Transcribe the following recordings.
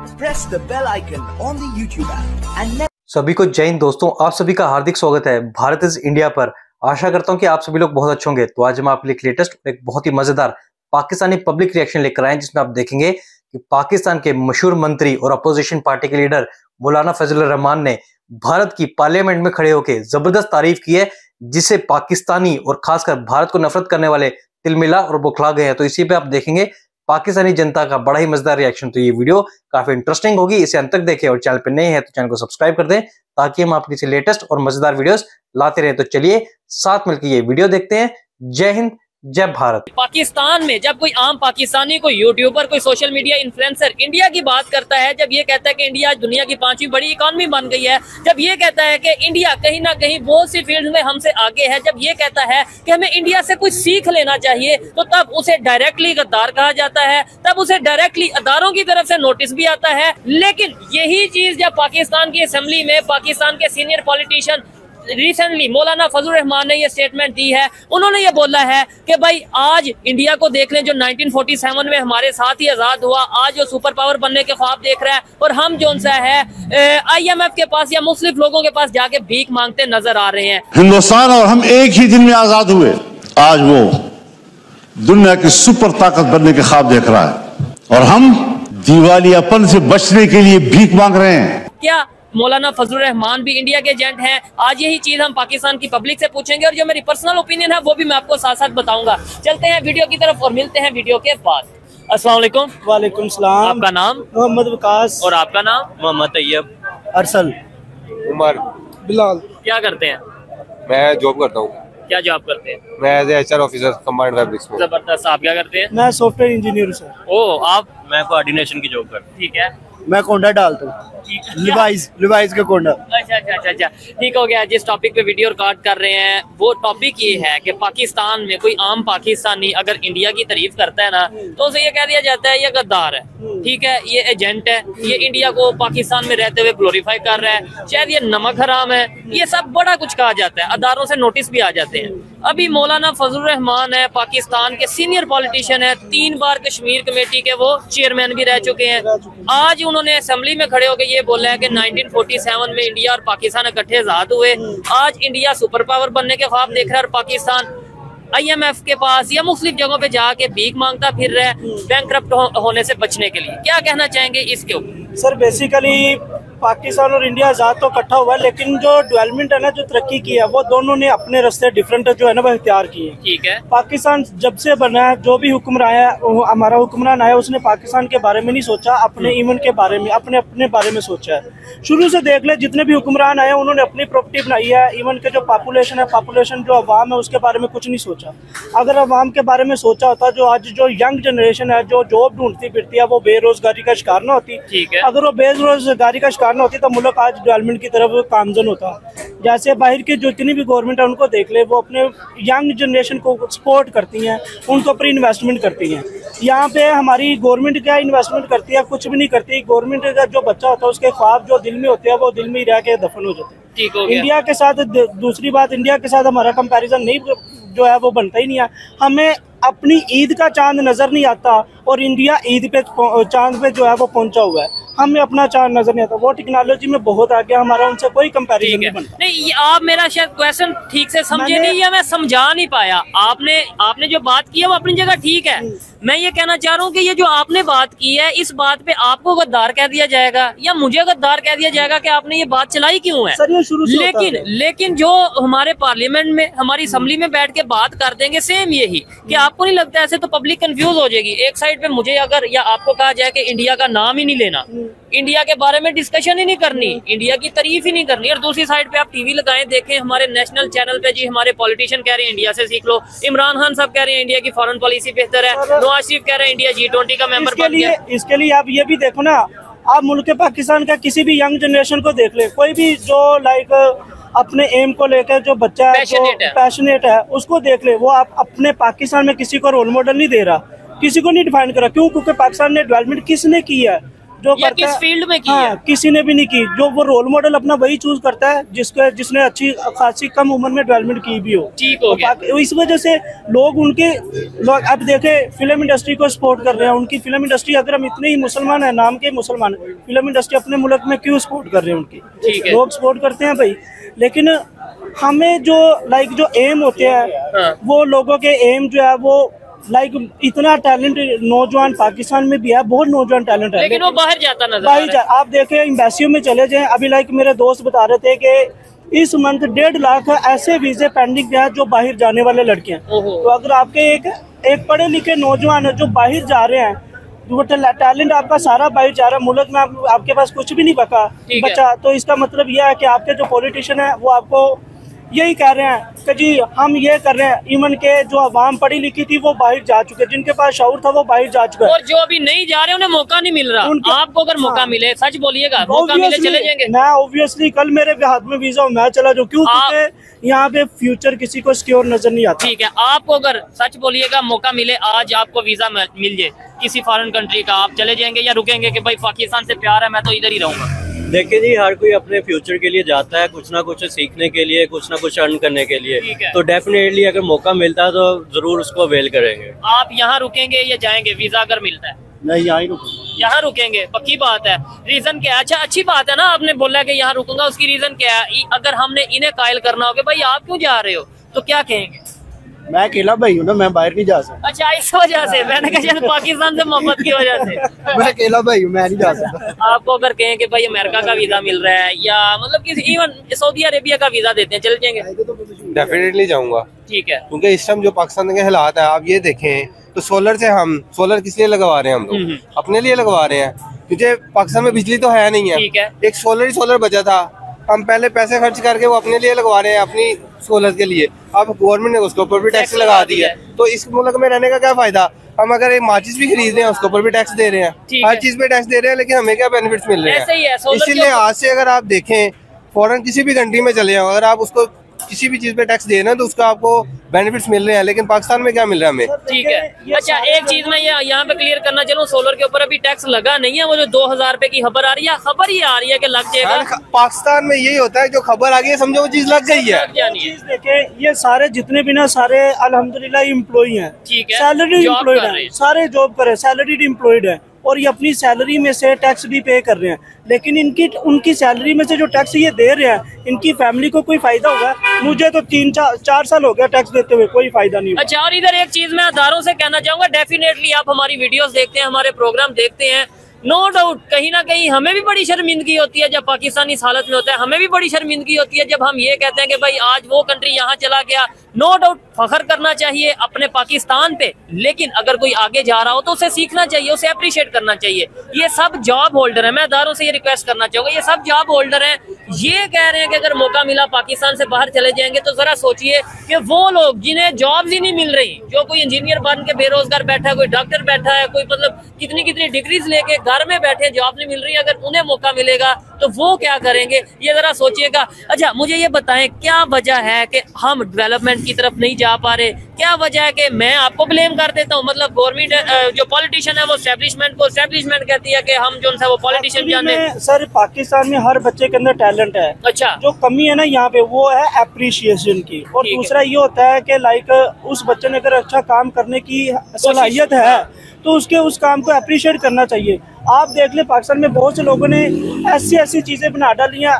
press the bell icon on the YouTube app and सभी को जय हिंद दोस्तों, आप सभी का हार्दिक स्वागत है। भारत इज़ इंडिया पर। आशा करता हूँ कि आप सभी लोग बहुत अच्छे होंगे। तो आज हम आपके लिए लेटेस्ट एक बहुत ही मज़ेदार पाकिस्तानी पब्लिक रिएक्शन लेकर आए जिसमें आप देखेंगे कि पाकिस्तान के मशहूर मंत्री और अपोजिशन पार्टी के लीडर मौलाना फजल रहमान ने भारत की पार्लियामेंट में खड़े होकर ज़बरदस्त तारीफ़ की है, जिसे पाकिस्तानी और खासकर भारत को नफरत करने वाले तिलमिला और बुखला गए हैं। तो इसी पे आप देखेंगे पाकिस्तानी जनता का बड़ा ही मज़ेदार रिएक्शन तो ये वीडियो काफ़ी इंटरेस्टिंग होगी। इसे अंत तक देखें और चैनल पर नए हैं तो चैनल को सब्सक्राइब कर दें ताकि हम आपके लेटेस्ट और मज़ेदार वीडियोस लाते रहे। तो चलिए साथ मिलकर ये वीडियो देखते हैं। जय हिंद जय भारत। पाकिस्तान में जब कोई आम पाकिस्तानी, कोई यूट्यूबर कोई सोशल मीडिया इन्फ्लुएंसर इंडिया की बात करता है, जब ये कहता है कि इंडिया दुनिया की पांचवी बड़ी इकोनॉमी बन गई है, जब ये कहता है कि इंडिया कहीं ना कहीं बहुत सी फ़ील्ड में हमसे आगे है, जब ये कहता है कि हमें इंडिया से कुछ सीख लेना चाहिए तो तब उसे डायरेक्टली गद्दार कहा जाता है, तब उसे डायरेक्टली अदारों की तरफ़ से नोटिस भी आता है। लेकिन यही चीज़ जब पाकिस्तान की असेंबली में, पाकिस्तान के सीनियर पॉलिटिशियन रिसेंटली मौलाना फजल रहमान ने ये स्टेटमेंट दी है। उन्होंने ये बोला है कि भाई आज इंडिया को देख लें जो 1947 में हमारे साथ ही आज़ाद हुआ आज जो सुपर पावर बनने के ख्वाब देख रहा है और हम जो सा है आईएमएफ के पास या मुस्लिम लोगों के पास जाके भीख मांगते नज़र आ रहे हैं। हिंदुस्तान और हम एक ही दिन में आज़ाद हुए। आज वो दुनिया की सुपर ताकत बनने के ख्वाब देख रहा है। और हम दिवालियापन से बचने के लिए भीख मांग रहे हैं। क्या मौलाना फजल रहमान भी इंडिया के एजेंट हैं। आज यही चीज़ हम पाकिस्तान की पब्लिक से पूछेंगे और जो मेरी पर्सनल ओपिनियन है वो भी मैं आपको साथ साथ बताऊँगा। चलते हैं वीडियो की तरफ़ और मिलते हैं वीडियो के बाद। अस्सलाम वालेकुम वालेकुम सलाम। आपका नाम? मोहम्मद विकास। और आपका नाम? मोहम्मद तैयब। अरसल। उमर। बिलाल। क्या करते हैं? मैं जॉब करता हूँ। क्या जॉब करते हैं? मैं as H R officer combined fabrics में ज़बरदस्त। आप क्या करते हैं? मैं सॉफ्टवेयर इंजीनियर हूँ सर ओ आप? मैं कोऑर्डिनेशन की जॉब करता ठीक है। मैं कोंडा डालता हूँ। लिवाइज लिवाइज का कोंडा। अच्छा अच्छा अच्छा अच्छा। ठीक हो गया जिस टॉपिक पे वीडियो रिकॉर्ड कर रहे हैं वो टॉपिक ये है कि पाकिस्तान में कोई आम पाकिस्तानी अगर इंडिया की तारीफ़ करता है ना तो उसे ये कह दिया जाता है ये गद्दार है। ठीक है ये एजेंट है ये इंडिया को पाकिस्तान में रहते हुए ग्लोरीफाई कर रहा है। शायद ये नमक हराम है ये सब बड़ा कुछ कहा जाता है। अदारों से नोटिस भी आ जाते हैं। अभी मौलाना फजल रहमान है पाकिस्तान के सीनियर पॉलिटिशियन है तीन बार कश्मीर कमेटी के वो चेयरमैन भी रह चुके हैं। आज उन्होंने असेंबली में खड़े होकर ये बोला है कि 1947 में इंडिया और पाकिस्तान इकट्ठे आज़ाद हुए। आज इंडिया सुपर पावर बनने के ख्वाब देख रहा है और पाकिस्तान आईएमएफ के पास या मुख्तलिफ़ जगहों पे जाके भीख माँगता फिर रहा है बैंक हो, होने से बचने के लिए। क्या कहना चाहेंगे इसके ऊपर? सर बेसिकली पाकिस्तान और इंडिया आज़ाद तो इकट्ठा हुआ है लेकिन जो डेवलपमेंट है ना जो तरक्की की है वो दोनों ने अपने रास्ते डिफरेंट जो है ना वो इख्तियार किए ठीक है। पाकिस्तान जब से बना है जो भी हुक्मरान आया हमारा हुक्मरान आया उसने पाकिस्तान के बारे में नहीं सोचा अपने इवन के बारे में अपने अपने बारे में सोचा है। शुरू से देख ले जितने भी हुक्मरान आए उन्होंने अपनी प्रॉपर्टी बनाई है इवन के जो पॉपुलेशन है पॉपुलेशन जो अवाम है उसके बारे में कुछ नहीं सोचा। अगर अवाम के बारे में सोचा होता जो आज जो यंग जनरेशन है जो जॉब ढूंढती फिरती है वो बेरोजगारी का शिकार ना होती। ठीक है। अगर वो बेरोजगारी का शिकार ना होती तो मुल्क आज डेवलपमेंट की तरफ़ कामजन होता। जैसे बाहर की जितनी भी गवर्नमेंट है उनको देख ले वो अपने यंग जनरेशन को सपोर्ट करती हैं उनको ऊपर इन्वेस्टमेंट करती हैं। यहाँ पे हमारी गवर्नमेंट क्या इन्वेस्टमेंट करती है कुछ भी नहीं करती। गवर्नमेंट का जो बच्चा होता है उसके ख्वाब जो दिल में होते हैं वो दिल में ही रह के दफन हो जाते हैं। ठीक हो गया। इंडिया के साथ दूसरी बात इंडिया के साथ हमारा कंपैरिजन नहीं जो है वो बनता ही नहीं है। हमें अपनी ईद का चाँद नज़र नहीं आता और इंडिया ईद पे चाँद पे जो है वो पहुँचा हुआ है। हमें अपना चाँद नज़र नहीं आता। वो टेक्नोलॉजी में बहुत आगे हमारा उनसे कोई कंपैरिजन नहीं बनता। नहीं आप मेरा शायद क्वेश्चन ठीक से समझे नहीं या मैं समझा नहीं पाया। आपने आपने जो बात की है वो अपनी जगह ठीक है। मैं ये कहना चाह रहा हूँ कि ये जो आपने बात की है इस बात पे आपको गद्दार कह दिया जाएगा या मुझे गद्दार कह दिया जाएगा कि आपने ये बात चलाई क्यों है? सर ये शुरू से लेकिन लेकिन जो हमारे पार्लियामेंट में हमारी असम्बली में बैठ के बात कर देंगे सेम यही कि आपको नहीं लगता ऐसे तो पब्लिक कंफ्यूज हो जाएगी। एक साइड पे मुझे अगर या आपको कहा जाए कि इंडिया का नाम ही नहीं लेना। इंडिया के बारे में डिस्कशन ही नहीं करनी। इंडिया की तारीफ़ ही नहीं करनी। और दूसरी साइड पे आप टीवी लगाएँ देखें हमारे नेशनल चैनल पे जी हमारे पॉलिटिशियन कह रहे हैं इंडिया से सीख लो। इमरान खान साहब कह रहे हैं इंडिया की फॉरेन पॉलिसी बेहतर है। नवाज़ शरीफ कह रहे हैं इंडिया जी ट्वेंटी का मेंबर इसके लिए इसके लिए आप ये भी देखो ना आप मुल्क पाकिस्तान का किसी भी यंग जनरेशन को देख ले। कोई भी जो लाइक अपने एम को लेकर जो बच्चा है जो पैशनेट है। उसको देख ले। वो आप अपने पाकिस्तान में किसी को रोल मॉडल नहीं दे रहा। किसी को नहीं डिफाइन करा क्यों? क्योंकि पाकिस्तान ने डेवलपमेंट किसने की है? जो या करता किस है- फ़ील्ड में की हाँ, है किसी ने भी नहीं की। जो वो रोल मॉडल अपना वही चूज़ करता है जिसके जिसने अच्छी खासी कम उम्र में डेवलपमेंट की भी हो। ठीक हो गया। इस वजह से लोग उनके लोग अब देखे फ़िल्म इंडस्ट्री को सपोर्ट कर रहे हैं। उनकी फ़िल्म इंडस्ट्री अगर हम इतने ही मुसलमान है नाम के मुसलमान फ़िल्म इंडस्ट्री अपने मुल्क में क्यों सपोर्ट कर रहे हैं उनकी? लोग सपोर्ट करते हैं भाई। लेकिन हमें जो लाइक जो एम होते हैं हाँ। वो लोगों के एम जो है वो लाइक इतना टैलेंट नौजवान पाकिस्तान में भी है बहुत नौजवान टैलेंट है। लेकिन वो बाहर जाता नज़र भाई रहा आप देखें एम्बेसियों में चले जाएँ अभी लाइक मेरे दोस्त बता रहे थे कि इस मंथ डेढ़ लाख ऐसे वीजे पेंडिंग हैं जो बाहर जाने वाले लड़के हैं। तो अगर आपके एक एक पढ़े लिखे नौजवान है जो बाहर जा रहे हैं वो टैलेंट आपका सारा बाहर जा रहा है मुल्क में आप, आपके पास कुछ भी नहीं है। बचा तो इसका मतलब यह है कि आपके जो पॉलिटिशियन है वो आपको यही कह रहे हैं कि जी हम ये कर रहे हैं इवन के जो आवाम पढ़ी लिखी थी वो बाहर जा चुके जिनके पास शौर था वो बाहर जा चुके। है और जो अभी नहीं जा रहे उन्हें मौका नहीं मिल रहा। आपको अगर मौका हाँ। मिले सच बोलिएगा मौका मिले चले जाएँगे। मैं ऑब्वियसली कल मेरे हाथ में वीज़ा हो मैं चला जाऊँ क्यों? यहाँ पे फ्यूचर किसी को सिक्योर नज़र नहीं आता। ठीक है आपको अगर सच बोलिएगा मौका मिले आज आपको वीज़ा मिल जाए। किसी फॉरेन कंट्री का आप चले जाएँगे या रुकेंगे कि भाई पाकिस्तान से प्यार है मैं तो इधर ही रहूँगा। देखिए जी हर कोई अपने फ्यूचर के लिए जाता है कुछ ना कुछ सीखने के लिए कुछ ना कुछ अर्न करने के लिए। तो डेफिनेटली अगर मौका मिलता है तो ज़रूर उसको अवेल करेंगे। आप यहाँ रुकेंगे या जाएँगे? वीज़ा अगर मिलता है। नहीं यहाँ रुकूँगा। यहाँ रुकेंगे? पक्की बात है। रीजन क्या है? अच्छा अच्छी बात है ना आपने बोला कि यहाँ रुकूँगा उसकी रीजन क्या है? अगर हमने इन्हें कायल करना होगा भाई आप क्यों जा रहे हो? तो क्या कहेंगे? मैं अकेला भाई हूँ ना मैं बाहर नहीं जा सकता। अच्छा इस वजह से। मैंने कहा शायद पाकिस्तान से मोहब्बत की वजह से। मैं अकेला भाई हूँ मैं नहीं जा सकता। आपको अगर कहें कि भाई अमेरिका का वीज़ा मिल रहा है या मतलब किसी इवन सऊदी अरेबिया का वीज़ा देते हैं चल जाएँगे। डेफिनेटली जाऊँगा। ठीक है। क्योंकि इस टाइम जो पाकिस्तान के हालात है आप ये देखें तो सोलर से हम सोलर किस लिए लगवा रहे हैं हम हम्म, लोग अपने लिए लगवा रहे हैं। क्योंकि पाकिस्तान में बिजली तो है नहीं है। है। एक सोलर ही सोलर बचा था। हम पहले पैसे खर्च करके वो अपने लिए लगवा रहे हैं अपनी सोलर के लिए। अब गवर्नमेंट ने उसके ऊपर भी टैक्स लगा दी दिया है। तो इस मुल्क में रहने का क्या फ़ायदा? हम अगर एक माचिस भी खरीद रहे हैं उसके ऊपर भी टैक्स दे रहे हैं। हर चीज़ पे टैक्स दे रहे हैं लेकिन हमें क्या बेनिफिट मिल रहे ऐसे ही है, हैं इसीलिए आज से अगर आप देखें फॉरन किसी भी कंट्री में चले जाओ अगर आप उसको किसी भी चीज़ पे टैक्स दे रहे हैं तो उसका आपको बेनिफिट्स मिल रहे हैं लेकिन पाकिस्तान में क्या मिल रहा है हमें? ठीक है। अच्छा एक चीज़ मैं ये यहाँ पे क्लियर करना चाहूँ सोलर के ऊपर अभी टैक्स लगा नहीं है वो जो दो हज़ार रुपए की खबर आ रही है खबर ही आ रही है कि लग जाएगा। पाकिस्तान में यही होता है जो खबर आ गई है समझो वो चीज़ लग गई है। है। चीज़ देखे ये सारे जितने भी ना सारे अल्हम्दुलिल्लाह एम्प्लॉय हैं। ठीक है। सैलरी हैं। सारे जॉब करे सैलरीड एम्प्लॉयड है। और ये अपनी सैलरी में से टैक्स भी पे कर रहे हैं। लेकिन इनकी, उनकी सैलरी में से जो टैक्स ये दे रहे हैं, इनकी फैमिली को कोई फ़ायदा होगा? मुझे तो तीन, चार चार साल हो गया टैक्स देते हुए, कोई फ़ायदा नहीं अच्छा और इधर एक चीज़ मैं अदारों से कहना चाहूँगा डेफिनेटली आप हमारी वीडियोस देखते हैं, हमारे प्रोग्राम देखते हैं। नो no डाउट कहीं ना कहीं हमें भी बड़ी शर्मिंदगी होती है जब पाकिस्तान हालत में होता है। हमें भी बड़ी शर्मिंदगी होती है जब हम ये कहते हैं कि भाई आज वो कंट्री यहाँ चला गया नो डाउट फखर करना चाहिए अपने पाकिस्तान पे, लेकिन अगर कोई आगे जा रहा हो तो उसे सीखना चाहिए, उसे अप्रिशिएट करना चाहिए। ये सब जॉब होल्डर है। मैं अदारों से ये रिक्वेस्ट करना चाहूँगा, ये सब जॉब होल्डर हैं। ये कह रहे हैं कि अगर मौका मिला पाकिस्तान से बाहर चले जाएँगे तो जरा सोचिए कि वो लोग जिन्हें जॉब ही नहीं मिल रही, जो कोई इंजीनियर बन के बेरोजगार बैठा है, कोई डॉक्टर बैठा है, कोई मतलब कितनी कितनी डिग्रीज लेके घर में बैठे जॉब नहीं मिल रही, अगर उन्हें मौका मिलेगा तो वो क्या करेंगे? ये जरा सोचिएगा। अच्छा मुझे ये बताएँ, क्या वजह है कि हम डेवलपमेंट की तरफ़ नहीं जा पा रहे। क्या वजह है कि मैं आपको ब्लेम कर देता हूँ? मतलब गवर्नमेंट जो पॉलिटिशियन है वो स्टैब्लिशमेंट को स्टैब्लिशमेंट कहती है कि हम जो है वो पॉलिटिशियन जाने। सर पाकिस्तान में हर बच्चे के अंदर टैलेंट है। अच्छा। जो कमी है ना यहाँ पे वो है अप्रिशिएशन की। और दूसरा ये होता है कि लाइक उस बच्चे ने अगर अच्छा काम करने की सलाहियत है तो उसके उस काम को अप्रिशिएट करना चाहिए। आप देख ले पाकिस्तान में बहुत से लोगों ने ऐसी ऐसी चीज़ें बना डाली हैं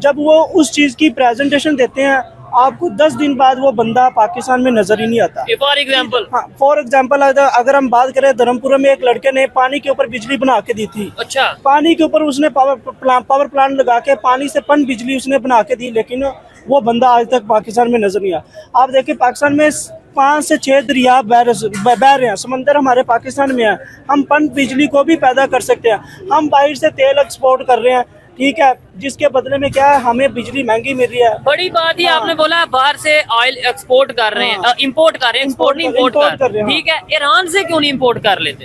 जब वो उस चीज़ की प्रेजेंटेशन देते हैं आपको दस दिन बाद वो बंदा पाकिस्तान में नज़र ही नहीं आता। फॉर एग्ज़ाम्पल हाँ फॉर एग्ज़ाम्पल अगर हम बात करें धर्मपुरा में एक लड़के ने पानी के ऊपर बिजली बना के दी थी। अच्छा। पानी के ऊपर उसने पावर प्लांट पावर प्लांट लगा के पानी से पन बिजली उसने बना के दी लेकिन वो बंदा आज तक पाकिस्तान में नज़र नहीं आया। आप देखिए पाकिस्तान में पाँच से छह दरिया बह रहे हैं। समंदर हमारे पाकिस्तान में है। हम पन बिजली को भी पैदा कर सकते हैं। हम बाहर से तेल एक्सपोर्ट कर रहे हैं। ठीक है जिसके बदले में क्या है हमें बिजली महँगी मिल रही है। बड़ी बात ही हाँ। आपने बोला बाहर से ऑयल एक्सपोर्ट कर रहे हाँ। हैं। इंपोर्ट कर रहे हैं एक्सपोर्ट नहीं इंपोर्ट कर- रहे हैं, ठीक है ईरान से क्यों नहीं इंपोर्ट कर लेते?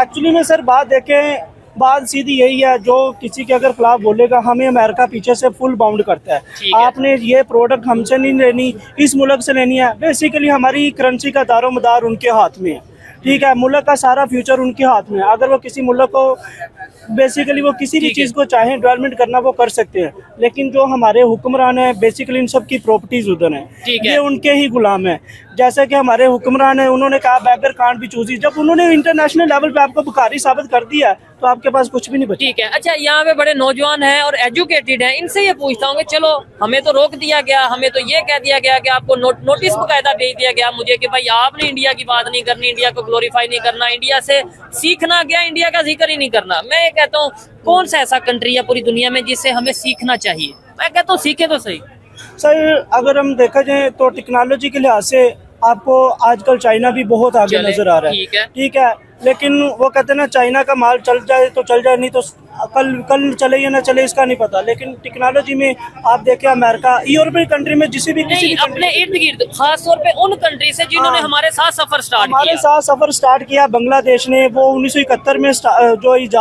एक्चुअली में सर बात देखें बात सीधी यही है जो किसी के अगर खिलाफ बोलेगा हमें अमेरिका पीछे से फुल बाउंड करता है। है। आपने ये प्रोडक्ट हमसे नहीं लेनी इस मुल्क से लेनी है। बेसिकली हमारी करेंसी का दारो मदार उनके हाथ में है। ठीक है मुल्क का सारा फ्यूचर उनके हाथ में है। अगर वो किसी मुल्क को बेसिकली वो किसी भी चीज़ को चाहे डेवलपमेंट करना वो कर सकते हैं। लेकिन जो हमारे हुक्मरान है बेसिकली इन सब की प्रॉपर्टीज़ उधर हैं। है। ये उनके ही गुलाम है। जैसे कि हमारे हुक्मरान है उन्होंने कहा बैगर कांट भी चूजी जब उन्होंने इंटरनेशनल लेवल पे आपको बुखारी साबित कर दिया तो आपके पास कुछ भी नहीं बचा। ठीक है। अच्छा यहाँ पे बड़े नौजवान हैं और एजुकेटेड हैं इनसे ये पूछता हूँ कि चलो हमें तो रोक दिया गया हमें तो ये कह दिया गया कि आपको नो, नोटिस बकायदा भेज दिया गया मुझे कि भाई आपने इंडिया की बात नहीं करनी इंडिया को ग्लोरीफाई नहीं करना इंडिया से सीखना क्या इंडिया का ज़िक्र ही नहीं करना। मैं ये कहता हूँ कौन सा ऐसा कंट्री है पूरी दुनिया में जिससे हमें सीखना चाहिए? मैं कहता हूँ सीखे तो सही। सर अगर हम देखा जाए तो टेक्नोलॉजी के लिहाज से आपको आजकल चाइना भी बहुत आगे नज़र आ रहा है। ठीक है। ठीक है लेकिन वो कहते हैं ना चाइना का माल चल जाए तो चल जाए नहीं तो कल कल चले या ना चले इसका नहीं पता। लेकिन टेक्नोलॉजी में आप देखें अमेरिका यूरोपियन कंट्री में जिस भी किसी भी अपने इर्द गिर्द खास तौर पे उन कंट्री से जिन्होंने हाँ। हमारे साथ सफ़र स्टार्ट हमारे साथ सफ़र स्टार्ट किया बांग्लादेश ने वो 1971 में जो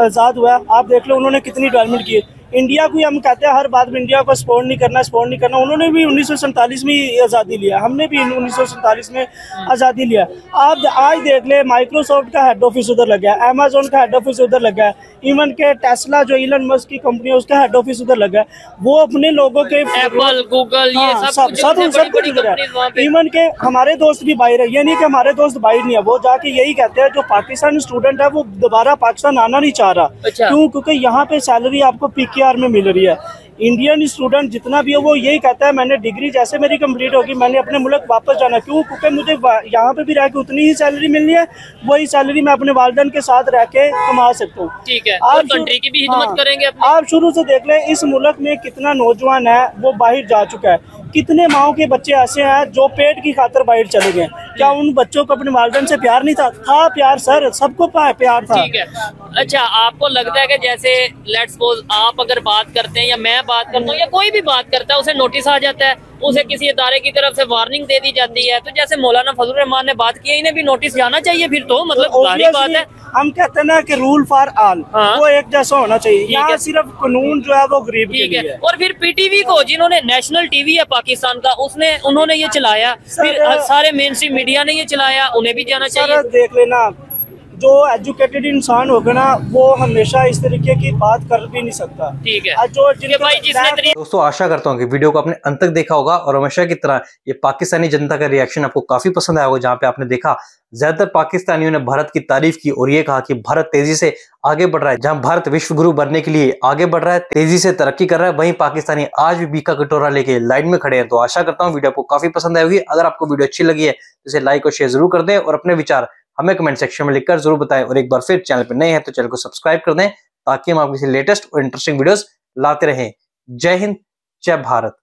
आज़ाद हुआ। आप देख लो उन्होंने कितनी डेवलपमेंट की इंडिया को हम कहते हैं हर बात में इंडिया को स्पोर्ट नहीं करना स्पोर्ट नहीं करना। उन्होंने भी उन्नीस में ही आज़ादी लिया। हमने भी उन्नीस में आज़ादी लिया। आप आज देख ले माइक्रोसॉफ्ट का हेड ऑफ़िस उधर लगा है अमेजोन का हेड ऑफ़िस उधर लगा है इवन के टेस्ला जो इलन मस्क की कंपनी है उसका हेड ऑफ़िस उधर लगा है वो अपने लोगों के एप्पल गूगल ये हाँ, सब सब सब कुछ उधर है। इवन के हमारे दोस्त भी बाहर है। ये नहीं कि हमारे दोस्त बाहर नहीं है वो जाके यही कहते हैं जो पाकिस्तानी स्टूडेंट है वो दोबारा पाकिस्तान आना नहीं चाह रहा। अच्छा। क्यों? क्योंकि यहाँ पे सैलरी आपको पीकेआर में मिल रही है। इंडियन स्टूडेंट जितना भी है वो यही कहता है मैंने डिग्री जैसे मेरी कंप्लीट होगी मैंने अपने मुल्क वापस जाना क्यों? क्योंकि मुझे यहाँ पे भी रह के उतनी ही सैलरी मिलनी है वही सैलरी मैं अपने वालदेन के साथ रह के कमा सकता हूँ। ठीक है आप तो कंट्री की भी हिम्मत हाँ, करेंगे अपनी? आप शुरू से देख लें इस मुल्क में कितना नौजवान है वो बाहर जा चुका है। कितने माओ के बच्चे ऐसे हैं जो पेट की खातर बाहर चले गए? क्या उन बच्चों को अपने वालदेन से प्यार नहीं था? था प्यार सर सबको प्यार था। ठीक है। अच्छा आपको लगता है कि जैसे लेट्स सपोज़ आप अगर बात करते हैं या मैं बात करता हूँ या कोई भी बात करता है उसे नोटिस आ जाता है उसे किसी इदारे की तरफ़ से वार्निंग दे दी जाती है। तो जैसे मौलाना फजल रहमान ने बात की इन्हें भी नोटिस जाना चाहिए फिर तो मतलब ज़ाहिर बात है। हम कहते हैं ना कि रूल फॉर ऑल हाँ। वो एक जैसा होना चाहिए। यहाँ सिर्फ़ कानून जो है वो गरीब के लिए है। है और फिर पीटीवी को जिन्होंने नेशनल टीवी है पाकिस्तान का उसने उन्होंने ये चलाया। फिर सारे मेन स्ट्रीम मीडिया ने ये चलाया उन्हें भी जाना चाहिए। देख लेना। जो एजुकेटेड इंसान होगा ना वो हमेशा इस तरीके की बात कर भी नहीं सकता। ठीक है। और जो जिनके भाई जिसने बैक- तरी- दोस्तों आशा करता हूँ कि वीडियो को आपने अंत तक देखा होगा और हमेशा की तरह ये पाकिस्तानी जनता का रिएक्शन आपको काफ़ी पसंद आया होगा जहाँ पे आपने देखा ज़्यादातर पाकिस्तानियों ने भारत की तारीफ़ की और ये कहा कि भारत तेज़ी से आगे बढ़ रहा है जहाँ भारत विश्व गुरु बनने के लिए आगे बढ़ रहा है तेज़ी से तरक्की कर रहा है वहीं पाकिस्तानी आज भी बीका कटोरा लेके लाइन में खड़े हैं। तो आशा करता हूँ वीडियो आपको काफ़ी पसंद आई होगी। अगर आपको वीडियो अच्छी लगी है तो इसे लाइक और शेयर ज़रूर कर दें और अपने विचार हमें कमेंट सेक्शन में लिखकर ज़रूर बताएँ और एक बार फिर चैनल पर नए हैं तो चैनल को सब्सक्राइब कर दें ताकि हम आपके लेटेस्ट और इंटरेस्टिंग वीडियोस लाते रहें। जय हिंद, जय भारत।